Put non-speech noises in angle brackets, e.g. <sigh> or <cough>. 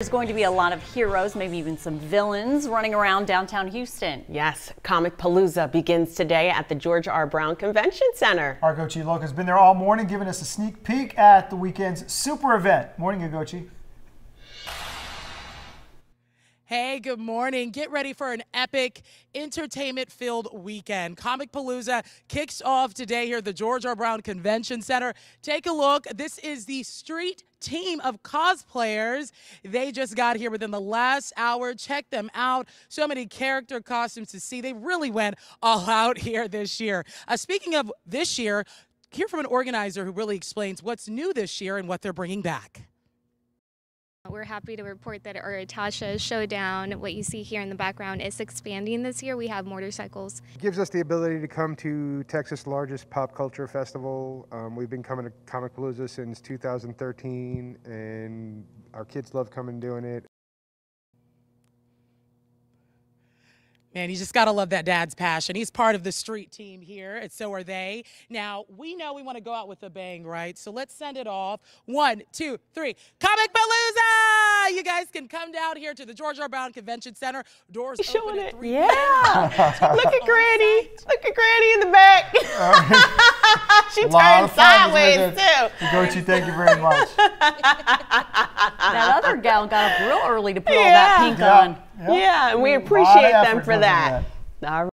There's going to be a lot of heroes, maybe even some villains running around downtown Houston. Yes, Comicpalooza begins today at the George R. Brown Convention Center. Our Gochi Loc has been there all morning, giving us a sneak peek at the weekend's super event. Morning, Gochi. Hey, good morning. Get ready for an epic, entertainment filled weekend. Comicpalooza kicks off today here at the George R. Brown Convention Center. Take a look. This is the street team of cosplayers. They just got here within the last hour. Check them out. So many character costumes to see. They really went all <laughs> out here this year. Uh, speaking of this year, hear from an organizer who really explains what's new this year and what they're bringing back. We're happy to report that our Tasha Showdown, what you see here in the background, is expanding this year. We have motorcycles. It gives us the ability to come to Texas' largest pop culture festival. Um, we've been coming to Comicpalooza since 2013, and our kids love coming doing it. Man, you just got to love that dad's passion. He's part of the street team here, and so are they. Now, we know we want to go out with a bang, right? So let's send it off. One, two, three. Comicpalooza! You guys can come down here to the George R. Brown Convention Center. Doors Showing open at it. 3 Yeah. Look at <laughs> Granny. Look at Granny in the back. <laughs> she turned sideways with it. too. Gochi, thank you very much. <laughs> That <laughs> other gal got up real early to put all that pink Yeah. on. Yep. Yeah, and we A lot of appreciate them for goes into that. All right.